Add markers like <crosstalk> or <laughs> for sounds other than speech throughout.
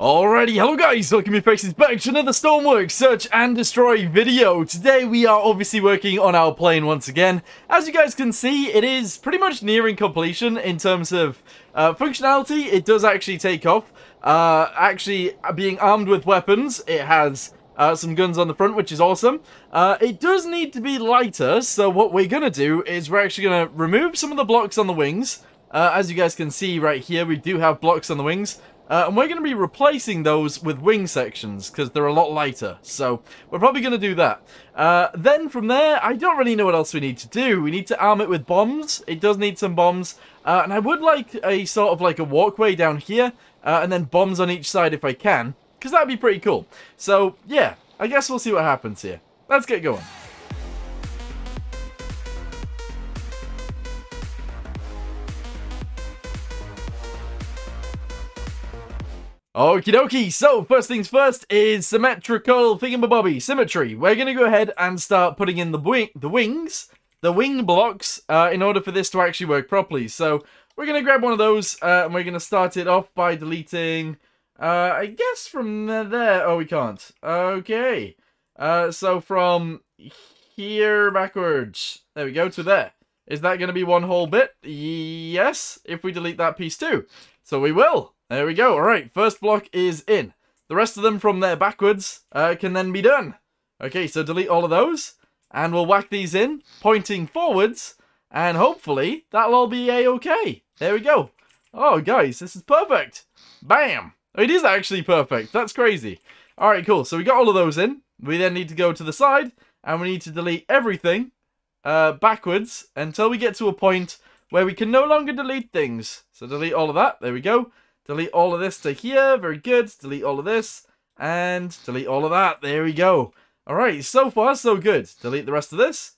Alrighty, hello guys, welcome your faces back to another Stormworks Search and Destroy video. Today we are obviously working on our plane once again. As you guys can see, it is pretty much nearing completion in terms of uh, functionality. It does actually take off. Uh, actually, being armed with weapons, it has uh, some guns on the front, which is awesome. Uh, it does need to be lighter, so what we're going to do is we're actually going to remove some of the blocks on the wings. Uh, as you guys can see right here, we do have blocks on the wings. Uh, and we're going to be replacing those with wing sections because they're a lot lighter. So we're probably going to do that. Uh, then from there, I don't really know what else we need to do. We need to arm it with bombs. It does need some bombs. Uh, and I would like a sort of like a walkway down here. Uh, and then bombs on each side if I can. Because that'd be pretty cool. So yeah, I guess we'll see what happens here. Let's get going. Okie dokie, so first things first is symmetrical thingamabobby, symmetry. We're going to go ahead and start putting in the, wing, the wings, the wing blocks, uh, in order for this to actually work properly. So we're going to grab one of those, uh, and we're going to start it off by deleting, uh, I guess from there, oh we can't. Okay, uh, so from here backwards, there we go, to there. Is that going to be one whole bit? Yes, if we delete that piece too. So we will. There we go. All right, first block is in. The rest of them from there backwards uh, can then be done. Okay, so delete all of those. And we'll whack these in, pointing forwards. And hopefully, that'll all be a-okay. There we go. Oh, guys, this is perfect. Bam. It is actually perfect. That's crazy. All right, cool. So we got all of those in. We then need to go to the side. And we need to delete everything uh, backwards until we get to a point where we can no longer delete things. So delete all of that. There we go. Delete all of this to here. Very good. Delete all of this. And delete all of that. There we go. Alright, so far so good. Delete the rest of this.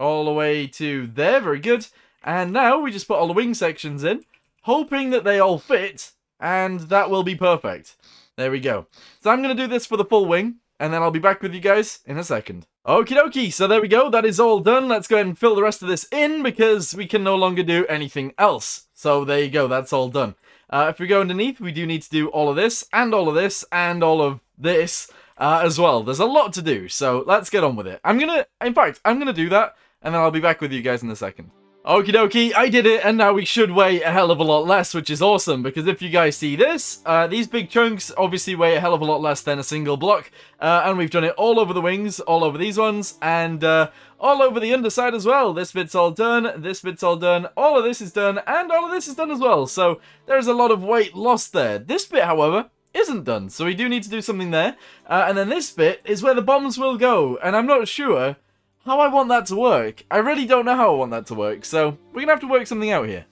All the way to there. Very good. And now we just put all the wing sections in. Hoping that they all fit. And that will be perfect. There we go. So I'm going to do this for the full wing. And then I'll be back with you guys in a second. Okie dokie, so there we go, that is all done. Let's go ahead and fill the rest of this in because we can no longer do anything else. So there you go, that's all done. Uh, if we go underneath, we do need to do all of this, and all of this, and all of this uh, as well. There's a lot to do, so let's get on with it. I'm gonna, in fact, I'm gonna do that, and then I'll be back with you guys in a second. Okie dokie, I did it, and now we should weigh a hell of a lot less, which is awesome, because if you guys see this, uh, these big chunks obviously weigh a hell of a lot less than a single block, uh, and we've done it all over the wings, all over these ones, and uh, all over the underside as well. This bit's all done, this bit's all done, all of this is done, and all of this is done as well, so there's a lot of weight lost there. This bit, however, isn't done, so we do need to do something there, uh, and then this bit is where the bombs will go, and I'm not sure how I want that to work. I really don't know how I want that to work, so we're gonna have to work something out here.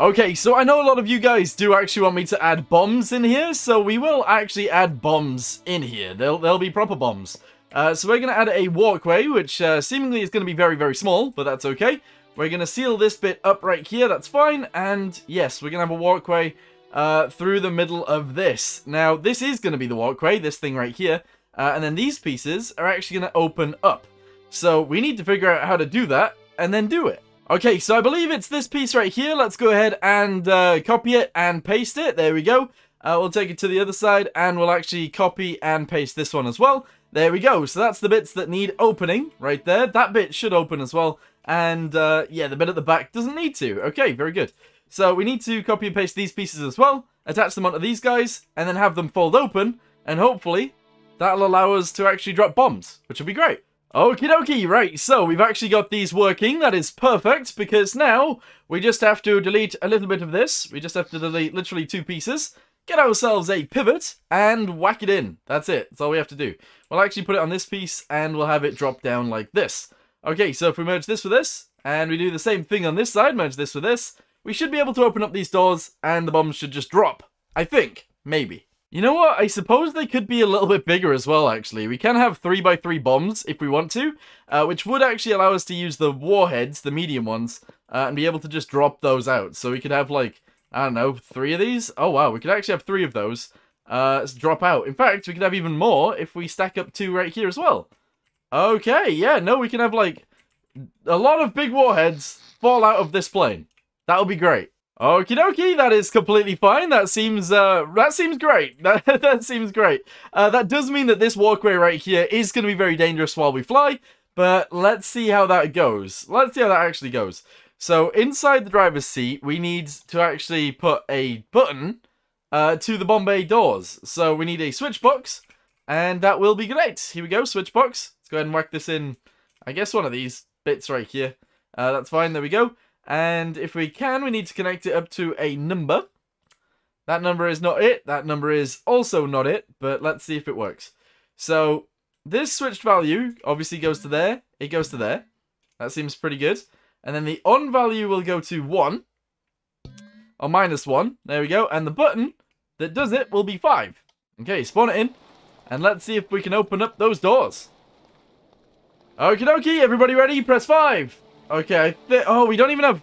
Okay, so I know a lot of you guys do actually want me to add bombs in here, so we will actually add bombs in here. They'll, they'll be proper bombs. Uh, so we're going to add a walkway, which uh, seemingly is going to be very, very small, but that's okay. We're going to seal this bit up right here, that's fine, and yes, we're going to have a walkway uh, through the middle of this. Now, this is going to be the walkway, this thing right here, uh, and then these pieces are actually going to open up. So we need to figure out how to do that and then do it. Okay, so I believe it's this piece right here. Let's go ahead and uh, copy it and paste it. There we go. Uh, we'll take it to the other side and we'll actually copy and paste this one as well. There we go. So that's the bits that need opening right there. That bit should open as well. And uh, yeah, the bit at the back doesn't need to. Okay, very good. So we need to copy and paste these pieces as well, attach them onto these guys, and then have them fold open. And hopefully that'll allow us to actually drop bombs, which will be great. Okie dokie, right, so we've actually got these working, that is perfect, because now we just have to delete a little bit of this, we just have to delete literally two pieces, get ourselves a pivot, and whack it in. That's it, that's all we have to do. We'll actually put it on this piece, and we'll have it drop down like this. Okay, so if we merge this with this, and we do the same thing on this side, merge this with this, we should be able to open up these doors, and the bombs should just drop. I think. Maybe. You know what? I suppose they could be a little bit bigger as well, actually. We can have 3x3 bombs if we want to, uh, which would actually allow us to use the warheads, the medium ones, uh, and be able to just drop those out. So we could have, like, I don't know, three of these? Oh, wow, we could actually have three of those uh, drop out. In fact, we could have even more if we stack up two right here as well. Okay, yeah, no, we can have, like, a lot of big warheads fall out of this plane. That would be great. Okie dokie, that is completely fine. That seems uh, that seems great. <laughs> That, that seems great. Uh, that does mean that this walkway right here is going to be very dangerous while we fly, but let's see how that goes. Let's see how that actually goes. So inside the driver's seat, we need to actually put a button uh, to the bomb bay doors. So we need a switch box, and that will be great. Here we go, switch box. Let's go ahead and whack this in, I guess one of these bits right here. Uh, that's fine, there we go. And if we can, we need to connect it up to a number. That number is not it. That number is also not it. But let's see if it works. So this switched value obviously goes to there. It goes to there. That seems pretty good. And then the on value will go to 1. Or minus 1. There we go. And the button that does it will be 5. Okay, spawn it in. And let's see if we can open up those doors. Okie dokie, everybody ready? Press 5. Okay, oh, we don't even have...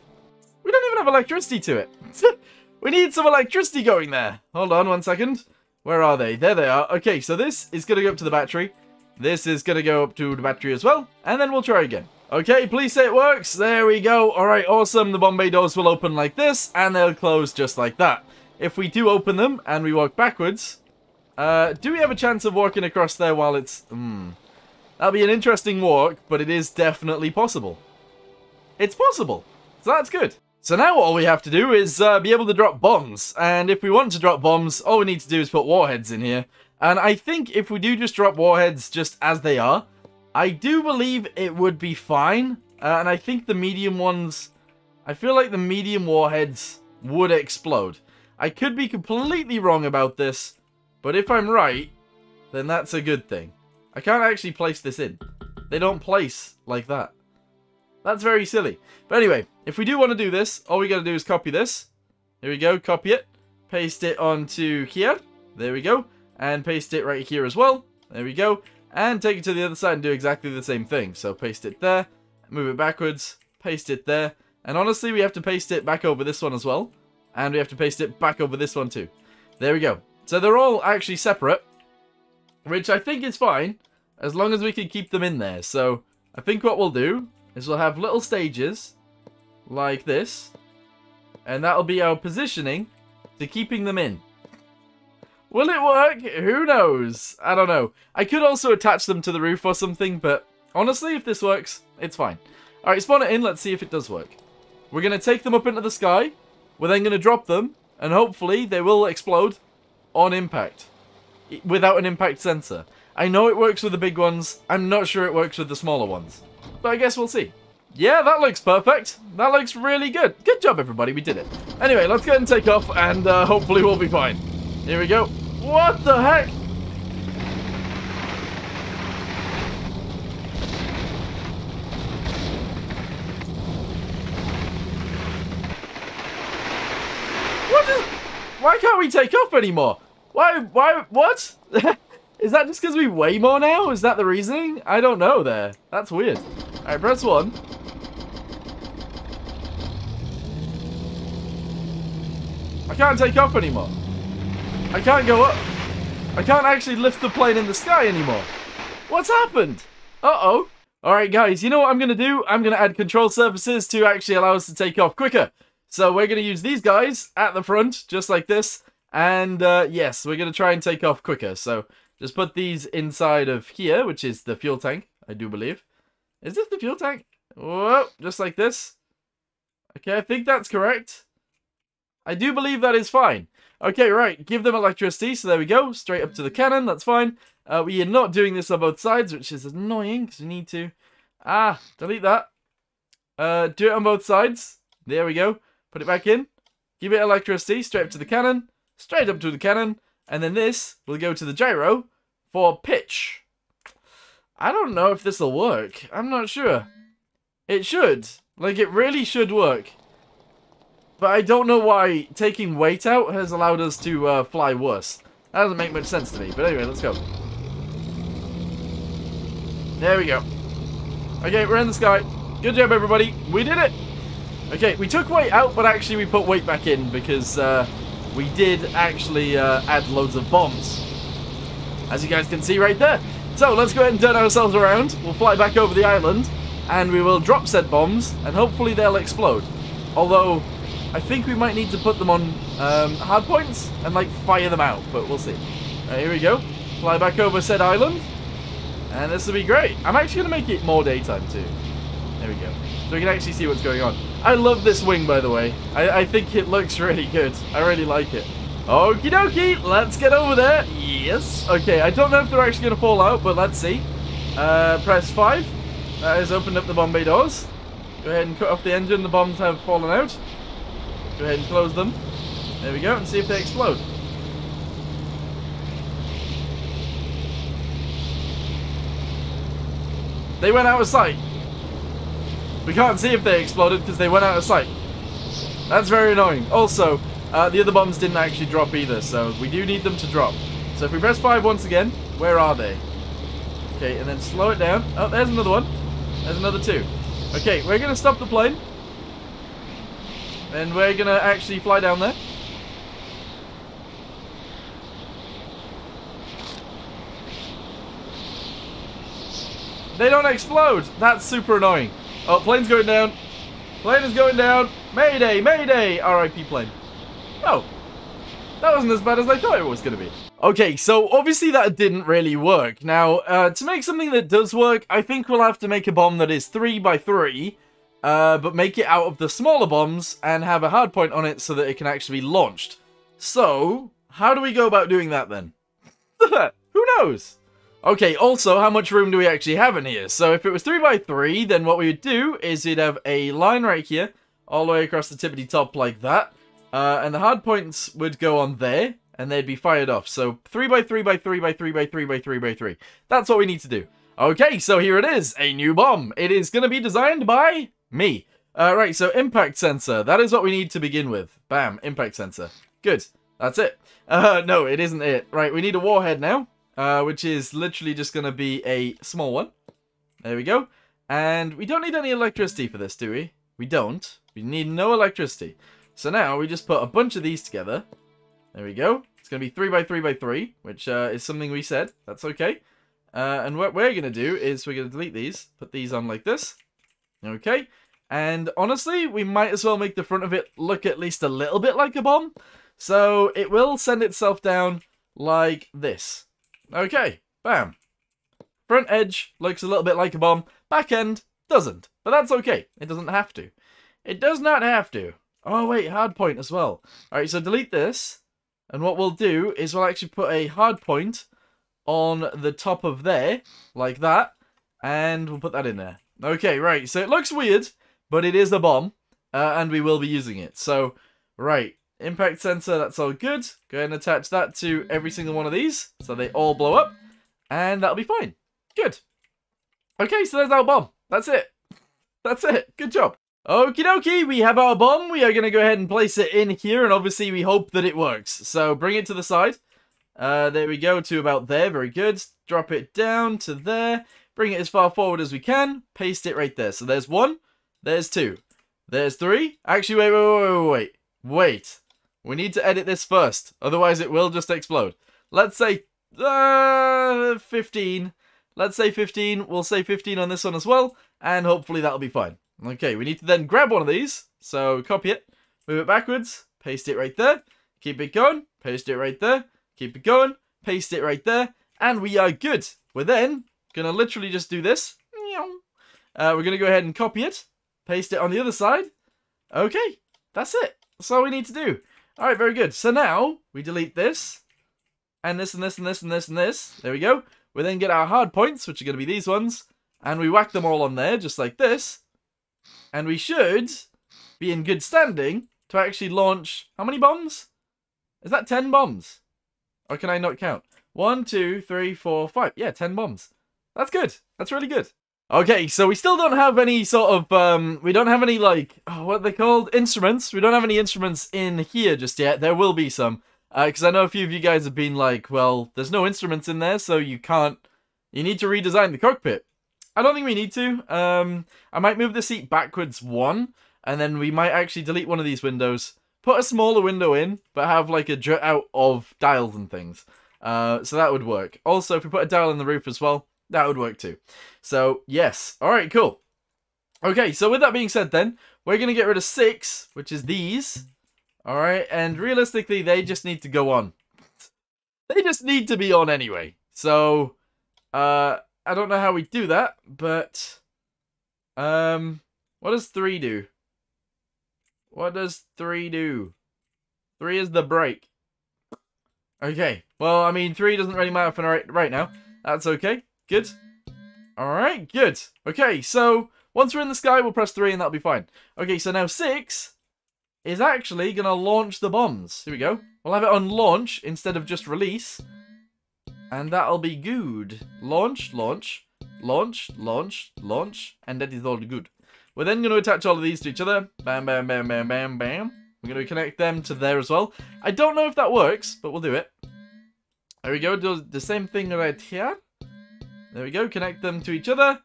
We don't even have electricity to it. <laughs> we need some electricity going there. Hold on one second. Where are they? There they are. Okay, so this is going to go up to the battery. This is going to go up to the battery as well. And then we'll try again. Okay, please say it works. There we go. Alright, awesome. The bomb bay doors will open like this, and they'll close just like that. If we do open them, and we walk backwards, uh, do we have a chance of walking across there while it's... Hmm. That'll be an interesting walk, but it is definitely possible. It's possible. So that's good. So now all we have to do is uh, be able to drop bombs. And if we want to drop bombs, all we need to do is put warheads in here. And I think if we do just drop warheads just as they are, I do believe it would be fine. Uh, and I think the medium ones... I feel like the medium warheads would explode. I could be completely wrong about this, but if I'm right, then that's a good thing. I can't actually place this in. They don't place like that. That's very silly. But anyway, if we do want to do this, all we got to do is copy this. Here we go, copy it. Paste it onto here. There we go. And paste it right here as well. There we go. And take it to the other side and do exactly the same thing. So paste it there, move it backwards, paste it there. And honestly, we have to paste it back over this one as well. And we have to paste it back over this one too. There we go. So they're all actually separate. Which I think is fine. As long as we can keep them in there. So I think what we'll do is we'll have little stages like this. And that'll be our positioning to keeping them in. Will it work? Who knows? I don't know. I could also attach them to the roof or something, but honestly, if this works, it's fine. Alright, spawn it in. Let's see if it does work. We're going to take them up into the sky. We're then going to drop them, and hopefully they will explode on impact without an impact sensor. I know it works with the big ones. I'm not sure it works with the smaller ones. But I guess we'll see. Yeah, that looks perfect. That looks really good. Good job, everybody. We did it. Anyway, let's go and take off, and uh, hopefully we'll be fine. Here we go. What the heck? What is... Why can't we take off anymore? Why, why, what? <laughs> Is that just because we weigh more now? Is that the reasoning? I don't know there. That's weird. Alright, press 1. I can't take off anymore. I can't go up. I can't actually lift the plane in the sky anymore. What's happened? Uh-oh. Alright guys, you know what I'm going to do? I'm going to add control surfaces to actually allow us to take off quicker. So we're going to use these guys at the front, just like this. And uh, yes, we're going to try and take off quicker. So just put these inside of here, which is the fuel tank, I do believe. Is this the fuel tank? Whoa, just like this. Okay, I think that's correct. I do believe that is fine. Okay, right, give them electricity, so there we go. Straight up to the cannon, that's fine. Uh, we are not doing this on both sides, which is annoying, because we need to... Ah, delete that. Uh, do it on both sides. There we go. Put it back in. Give it electricity, straight up to the cannon. Straight up to the cannon. And then this will go to the gyro for pitch. I don't know if this will work. I'm not sure. It should. Like, it really should work. But I don't know why taking weight out has allowed us to uh, fly worse. That doesn't make much sense to me. But anyway, let's go. There we go. Okay, we're in the sky. Good job, everybody. We did it. Okay, we took weight out, but actually we put weight back in because uh, we did actually uh, add loads of bombs. As you guys can see right there. So let's go ahead and turn ourselves around. We'll fly back over the island and we will drop said bombs and hopefully they'll explode. Although I think we might need to put them on um, hard points and like fire them out, but we'll see. Right, here we go. Fly back over said island. And this will be great. I'm actually going to make it more daytime too. There we go. So we can actually see what's going on. I love this wing, by the way. I, I think it looks really good. I really like it. Okie dokie, let's get over there. Yes. Okay, I don't know if they're actually going to fall out, but let's see. Uh, press 5. That has opened up the bomb bay doors. Go ahead and cut off the engine. The bombs have fallen out. Go ahead and close them. There we go, and see if they explode. They went out of sight. We can't see if they exploded because they went out of sight. That's very annoying. Also, uh, the other bombs didn't actually drop either, so we do need them to drop. So if we press 5 once again, where are they? Okay, and then slow it down. Oh, there's another one. There's another two. Okay, we're going to stop the plane. And we're going to actually fly down there. They don't explode. That's super annoying. Oh, plane's going down. Plane is going down. Mayday, mayday. RIP plane. Oh. That wasn't as bad as I thought it was going to be. Okay, so obviously that didn't really work. Now, uh, to make something that does work, I think we'll have to make a bomb that is 3 by 3 uh, but make it out of the smaller bombs and have a hard point on it so that it can actually be launched. So, how do we go about doing that then? <laughs> Who knows? Okay, also, how much room do we actually have in here? So if it was 3 by 3 then what we would do is we'd have a line right here, all the way across the tippity top like that. Uh, and the hard points would go on there, and they'd be fired off. So 3 by 3 by 3 by 3 by 3 by 3 by 3. That's what we need to do. Okay, so here it is, a new bomb. It is going to be designed by me. Uh, right, so impact sensor. That is what we need to begin with. Bam, impact sensor. Good. That's it. <laughs> Uh, no, it isn't it. Right, we need a warhead now uh, which is literally just going to be a small one. There we go. And we don't need any electricity for this, do we? We don't. We need no electricity. So now we just put a bunch of these together. There we go. It's going to be 3 by 3 by 3 which uh, is something we said. That's okay. Uh, and what we're going to do is we're going to delete these, put these on like this. Okay. And honestly, we might as well make the front of it look at least a little bit like a bomb. So it will send itself down like this. Okay, bam. Front edge looks a little bit like a bomb. Back end doesn't. But that's okay. It doesn't have to. It does not have to. Oh, wait, hard point as well. Alright, so delete this. And what we'll do is we'll actually put a hard point on the top of there, like that. And we'll put that in there. Okay, right. So it looks weird, but it is a bomb. Uh, and we will be using it. So, right. Impact sensor, that's all good. Go ahead and attach that to every single one of these, so they all blow up, and that'll be fine. Good. Okay, so there's our bomb. That's it. That's it. Good job. Okie dokie, we have our bomb. We are going to go ahead and place it in here, and obviously we hope that it works. So bring it to the side. Uh, there we go, to about there. Very good. Drop it down to there. Bring it as far forward as we can. Paste it right there. So there's one. There's two. There's three. Actually, wait, wait, wait, wait, wait. Wait. We need to edit this first, otherwise it will just explode. Let's say uh, 15. Let's say 15. We'll say 15 on this one as well, and hopefully that'll be fine. Okay, we need to then grab one of these. So copy it, move it backwards, paste it right there, keep it going, paste it right there, keep it going, paste it right there, and we are good. We're then gonna literally just do this. Uh, we're gonna go ahead and copy it, paste it on the other side. Okay, that's it. That's all we need to do. Alright, very good. So now, we delete this, and this, and this, and this, and this, and this. There we go. We then get our hard points, which are to be these ones, and we whack them all on there, just like this. And we should be in good standing to actually launch... How many bombs? Is that 10 bombs? Or can I not count? One, two, three, four, five. Yeah, 10 bombs. That's good. That's really good. Okay, so we still don't have any sort of, um, we don't have any, like, oh, what they called? Instruments. We don't have any instruments in here just yet. There will be some. Because uh, I know a few of you guys have been like, well, there's no instruments in there, so you can't, you need to redesign the cockpit. I don't think we need to. Um, I might move the seat backwards one, and then we might actually delete one of these windows, put a smaller window in, but have like a jut out of dials and things. Uh, so that would work. Also, if we put a dial in the roof as well, that would work too. So, yes. All right, cool. Okay, so with that being said then, we're going to get rid of six, which is these. Alright, and realistically, they just need to go on. They just need to be on anyway. So, uh, I don't know how we do that, but, um, what does three do? What does three do? Three is the brake. Okay, well, I mean, three doesn't really matter for right, right now. That's okay. Good. Alright, good. Okay, so once we're in the sky, we'll press 3 and that'll be fine. Okay, so now 6 is actually going to launch the bombs. Here we go. We'll have it on launch instead of just release. And that'll be good. Launch, launch, launch, launch, launch, and that is all good. We're then going to attach all of these to each other. Bam, bam, bam, bam, bam, bam. We're going to connect them to there as well. I don't know if that works, but we'll do it. There we go. Do the same thing right here. There we go. Connect them to each other.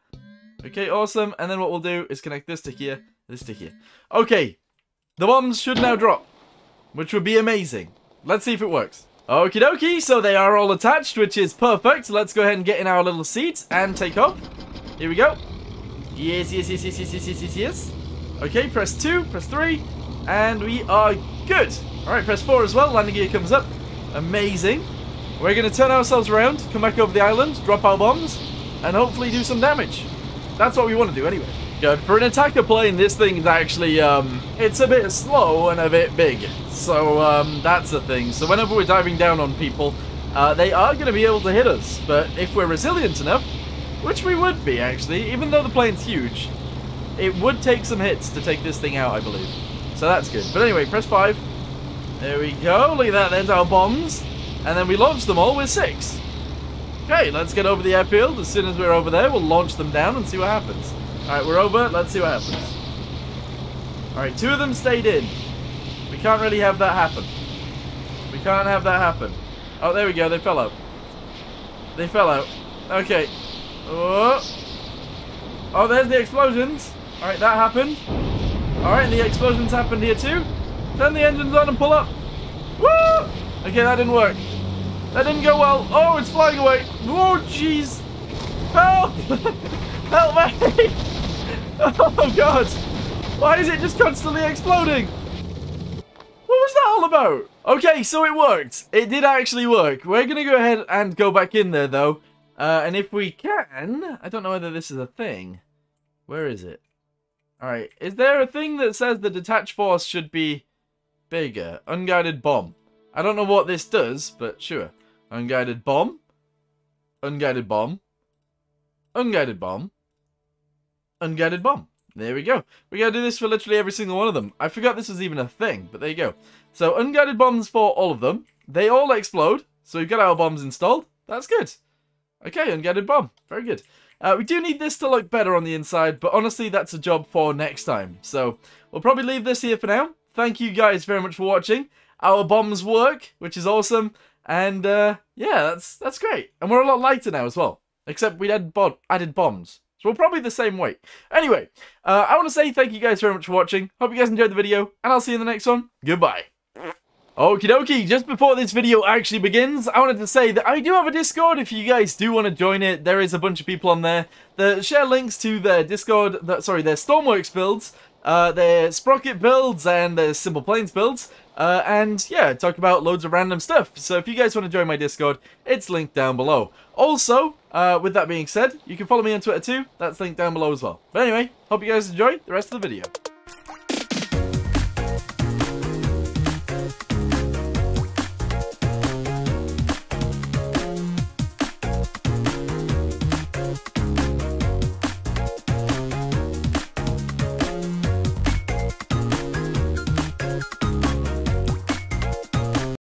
Okay, awesome. And then what we'll do is connect this to here, this to here. Okay, the bombs should now drop, which would be amazing. Let's see if it works. Okie dokie, so they are all attached, which is perfect. Let's go ahead and get in our little seats and take off. Here we go. Yes, yes, yes, yes, yes, yes, yes, yes, yes. Okay, press 2, press 3, and we are good. Alright, press 4 as well. Landing gear comes up. Amazing. We're going to turn ourselves around, come back over the island, drop our bombs, and hopefully do some damage. That's what we want to do anyway. Good. For an attacker plane, this thing's actually, um, it's a bit slow and a bit big. So, um, that's the thing. So whenever we're diving down on people, uh, they are going to be able to hit us. But if we're resilient enough, which we would be, actually, even though the plane's huge, it would take some hits to take this thing out, I believe. So that's good. But anyway, press 5. There we go. Look at that. There's our bombs. And then we launch them all with six. Okay, let's get over the airfield. As soon as we're over there, we'll launch them down and see what happens. Alright, we're over. Let's see what happens. Alright, two of them stayed in. We can't really have that happen. We can't have that happen. Oh, there we go. They fell out. They fell out. Okay. Oh, oh there's the explosions. Alright, that happened. Alright, the explosions happened here too. Turn the engines on and pull up. Okay, that didn't work. That didn't go well. Oh, it's flying away. Oh, jeez. Help! <laughs> Help me! <laughs> Oh, God. Why is it just constantly exploding? What was that all about? Okay, so it worked. It did actually work. We're going to go ahead and go back in there, though. Uh, and if we can... I don't know whether this is a thing. Where is it? Alright, is there a thing that says the detached force should be bigger? Unguided bomb. I don't know what this does, but sure. Unguided bomb. Unguided bomb. Unguided bomb. Unguided bomb. There we go. We gotta do this for literally every single one of them. I forgot this was even a thing, but there you go. So, unguided bombs for all of them. They all explode, so we've got our bombs installed. That's good. Okay, unguided bomb. Very good. Uh, we do need this to look better on the inside, but honestly, that's a job for next time. So, we'll probably leave this here for now. Thank you guys very much for watching our bombs work, which is awesome. And uh, yeah, that's that's great. And we're a lot lighter now as well. Except we added, bo added bombs. So we're probably the same weight. Anyway, uh, I want to say thank you guys very much for watching. Hope you guys enjoyed the video. And I'll see you in the next one. Goodbye. Okie dokie, just before this video actually begins, I wanted to say that I do have a Discord if you guys do want to join it. There is a bunch of people on there that share links to their Discord, that, sorry, their Stormworks builds, uh, their Sprocket builds, and their Simple Planes builds. Uh, and yeah, talk about loads of random stuff. So if you guys want to join my Discord, it's linked down below. Also, uh, with that being said, you can follow me on Twitter too. That's linked down below as well. But anyway, hope you guys enjoy the rest of the video.